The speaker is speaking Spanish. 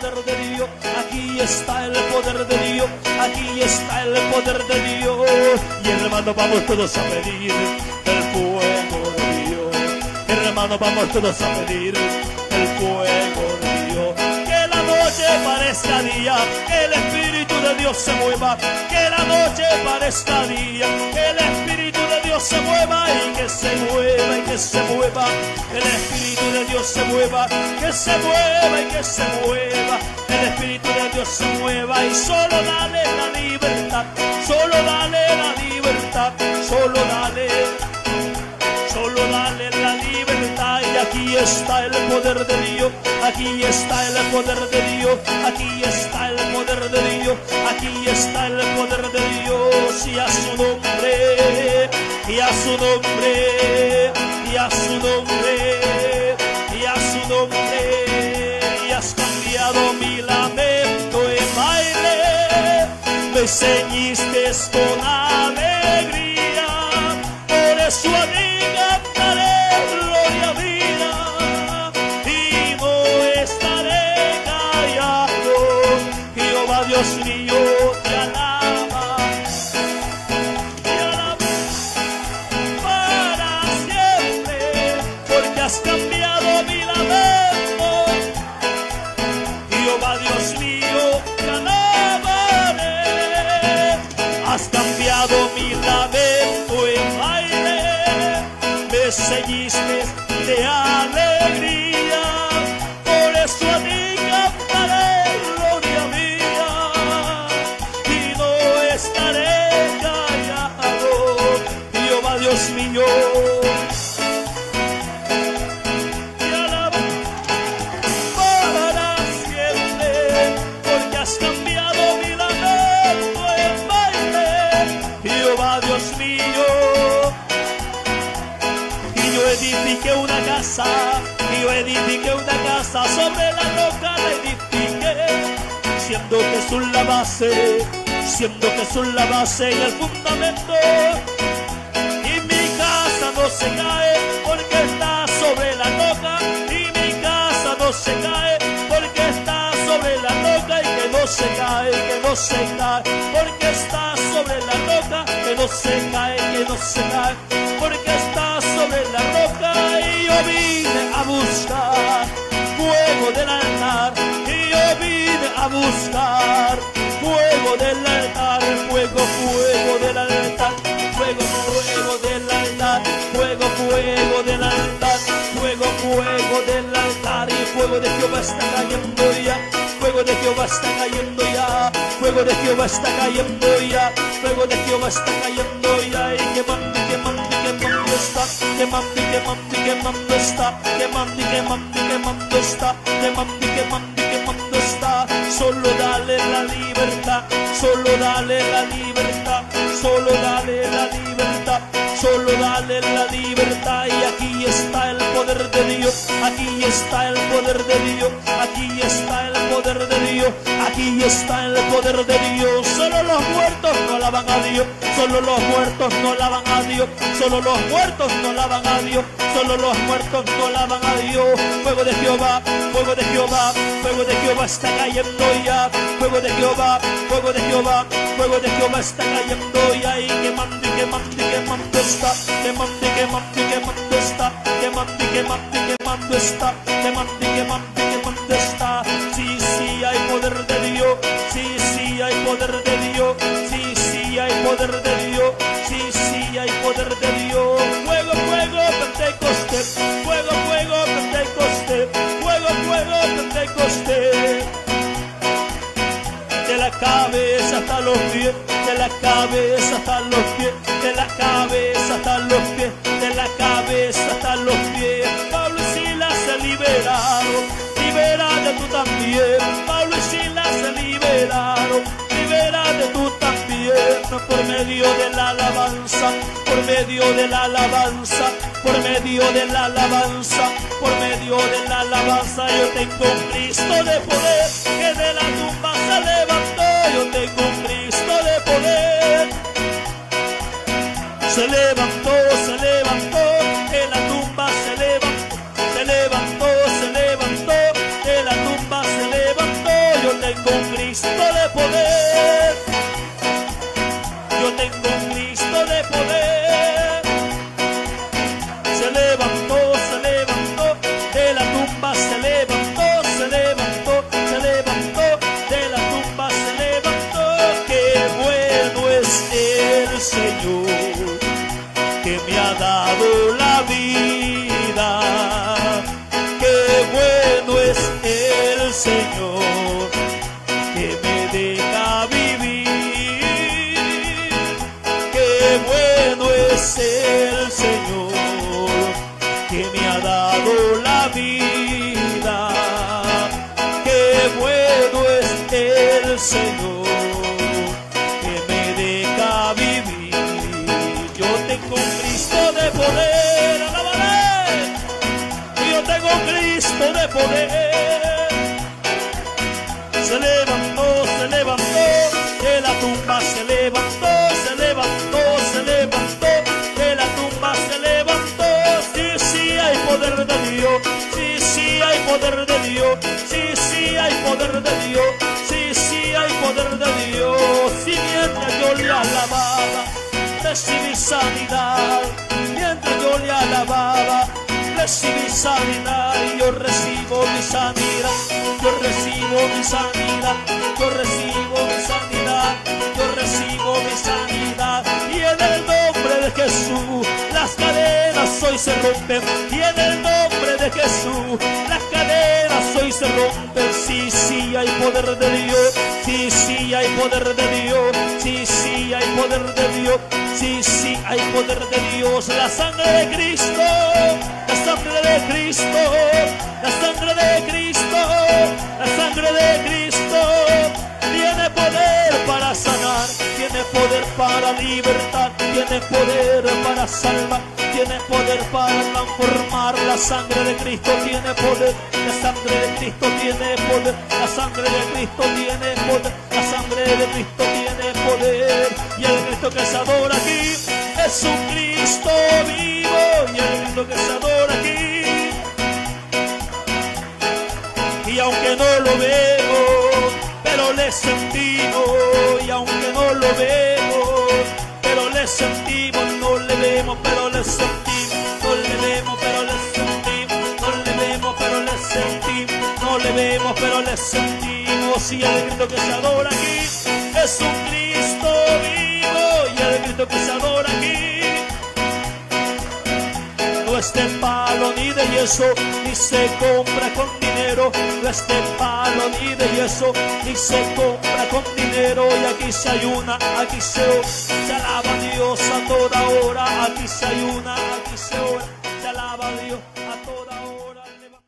de Dios, aquí está el poder de Dios, aquí está el poder de Dios. Y hermano, vamos todos a pedir el fuego de Dios. Hermano, vamos todos a pedir el fuego de Dios. Que la noche parezca día, que el Espíritu de Dios se mueva, que la noche parezca día, que el Espíritu se mueva y que se mueva y que se mueva, el Espíritu de Dios se mueva, que se mueva y que se mueva, el Espíritu de Dios se mueva y solo dale la libertad, solo dale la libertad, solo dale, solo dale la libertad. Y aquí está el poder de Dios, aquí está el poder de Dios, aquí está el poder de Dios, aquí está el poder de Dios y a su nombre, y a su nombre, y a su nombre, y a su nombre, y has cambiado mi lamento en baile, me ceñiste con alegría, por eso a mí cantaré gloria mía y no estaré callado. Jehová Dios Dios mío, te alabaré. Has cambiado mi lamento en baile, me seguiste alegría. Siendo Jesús la base, siendo Jesús la base y el fundamento. Y mi casa no se cae porque está sobre la roca. Y mi casa no se cae porque está sobre la roca y que no se cae, que no se cae, porque está sobre la roca, que no se cae, que no se cae, porque está sobre la roca y yo vine a buscar fuego del altar buscar. Fuego del altar, fuego, fuego del altar, fuego, fuego del altar, fuego, fuego del altar, fuego, fuego del altar y fuego de Jehová está cayendo ya, fuego de Jehová está cayendo ya, fuego de Jehová está cayendo ya, fuego de Jehová está cayendo ya. Y quemando, quemando, quemando está, quemando, quemando, quemando está, quemando, quemando, quemando está, quemando, quemando, solo dale la libertad, solo dale la libertad, solo dale la libertad, solo dale la libertad. Y aquí está el poder de Dios, aquí está el poder de Dios, aquí está el poder de Dios, aquí está el poder de Dios, solo los muertos no alaban a Dios, solo los muertos no alaban a Dios, solo los muertos no alaban a Dios, solo los muertos no alaban a Dios, fuego de Jehová, fuego de Jehová, fuego de Jehová está cayendo ya, fuego de Jehová, fuego de Jehová, fuego de Jehová está cayendo ya. Y quemando y quemando quemando está, quemando quemando y quemando está, quemando quemando quemando está, quemando quemando quemando está, sí hay poder de Dios, sí, sí hay poder de Dios, sí, sí hay poder de Dios, sí, sí hay poder de Dios, fuego, fuego, Pentecostés, fuego, fuego, Pentecostés, fuego, fuego, Pentecostés. De la cabeza hasta los pies, de la cabeza hasta los pies, de la cabeza hasta los pies, de la cabeza hasta los pies. Por medio de la alabanza, por medio de la alabanza, por medio de la alabanza. Yo tengo un Cristo de poder que de la tumba se levantó. Yo tengo un Cristo de poder. Se levantó, que me ha dado. Poder. Se levantó, se levantó, de la tumba se levantó, se levantó, se levantó, de la tumba se levantó. Sí, sí hay poder de Dios, sí, sí hay poder de Dios, sí, sí hay poder de Dios, sí, sí hay poder de Dios. Si mientras yo le alababa, recibí sanidad, mientras yo le alababa recibí sanidad yo recibo mi sanidad, yo recibo mi sanidad, yo recibo mi sanidad, yo recibo mi sanidad. Y en el nombre de Jesús las cadenas hoy se rompen. Y en el nombre de Jesús las cadenas hoy se rompen, sí, sí hay poder de Dios, sí, sí hay poder de Dios, sí, sí hay poder de Dios, sí, sí hay poder de Dios, la sangre de Cristo Cristo, la sangre de Cristo, la sangre de Cristo tiene poder para sanar, tiene poder para libertar, tiene poder para salvar, tiene poder para transformar. La sangre de Cristo tiene poder, la sangre de Cristo tiene poder, la sangre de Cristo tiene poder, la sangre de Cristo tiene poder. Y el Cristo que se adora aquí es un Cristo vivo y el Cristo que se adora sentimos. Y aunque no lo veo, pero le sentimos. No le vemos, pero le sentimos. No le vemos, pero le sentimos. No le vemos, pero le sentimos. No le vemos, pero le sentimos. Y el Cristo que se adora aquí es un Cristo vivo. Y el Cristo que se adora aquí palo ni de yeso, ni se compra con dinero, no es de palo ni de yeso, ni se compra con dinero, y aquí se ayuna, aquí se ora, se alaba a Dios a toda hora, aquí se ayuna, aquí se ora, se alaba a Dios.